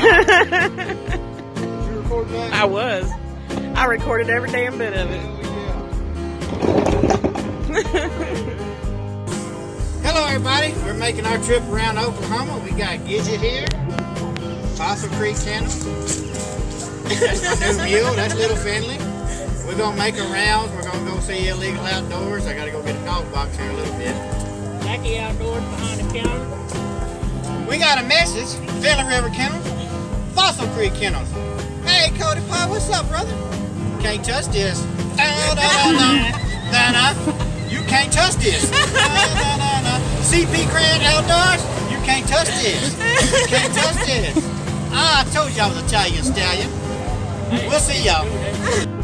You recording that? I was. I recorded every damn bit of it. Hello, everybody. We're making our trip around Oklahoma. We got Gidget here, Fossil Creek Kennel. That's my new mule. That's Little Finley. We're gonna make a rounds. We're gonna go see illegal outdoors. I gotta go get a dog box here a little bit. Lackeys outdoors behind the counter. We got a message. Finley River Kennels, Fossil Creek Kennels. Hey, Cody Pie, what's up, brother? Can't touch this. Da, da, da, da, da. You can't touch this. Da, da, da, da. CP Grand Outdoors, you can't touch this. You can't touch this. Ah, I told you I was a Italian stallion. We'll see y'all.